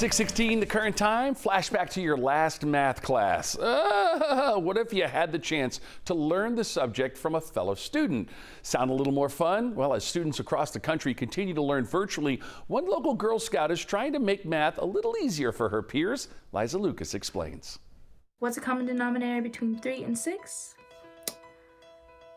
616 the current time. Flashback to your last math class. Uh, what if you had the chance to learn the subject from a fellow student? Sound a little more fun? Well, as students across the country continue to learn virtually, one local Girl Scout is trying to make math a little easier for her peers. Liza Lucas explains. What's a common denominator between 3 and 6?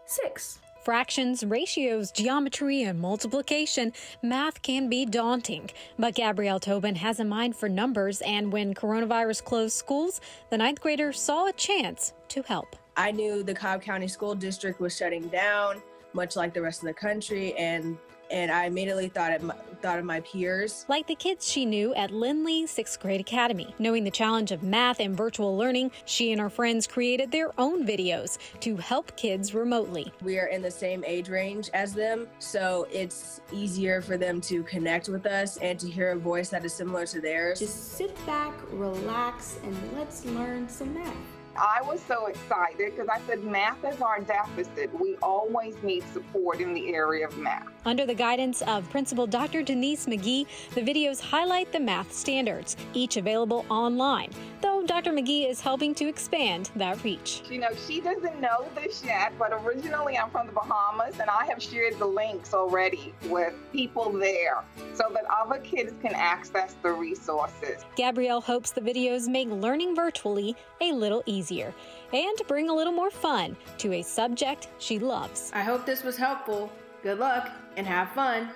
6. Fractions, ratios, geometry, and multiplication, math can be daunting. But Gabrielle Tobin has a mind for numbers, and when coronavirus closed schools, the ninth grader saw a chance to help. I knew the Cobb County School District was shutting down, much like the rest of the country, and and I immediately thought of my, thought of my peers. Like the kids she knew at Lindley Sixth Grade Academy. Knowing the challenge of math and virtual learning, she and her friends created their own videos to help kids remotely. We are in the same age range as them, so it's easier for them to connect with us and to hear a voice that is similar to theirs. Just sit back, relax, and let's learn some math. I was so excited because I said math is our deficit. We always need support in the area of math. Under the guidance of Principal Dr. Denise McGee, the videos highlight the math standards, each available online, though Dr. McGee is helping to expand that reach. You know, she doesn't know this yet, but originally I'm from the Bahamas and I have shared the links already with people there so that other kids can access the resources. Gabrielle hopes the videos make learning virtually a little easier easier and bring a little more fun to a subject she loves. I hope this was helpful. Good luck and have fun.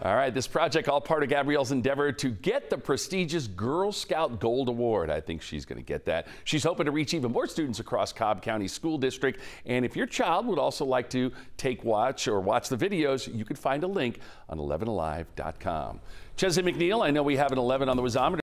All right, this project all part of Gabrielle's endeavor to get the prestigious Girl Scout Gold Award. I think she's going to get that. She's hoping to reach even more students across Cobb County School District. And if your child would also like to take watch or watch the videos, you can find a link on 11alive.com. Chesley McNeil, I know we have an 11 on the Wazometer.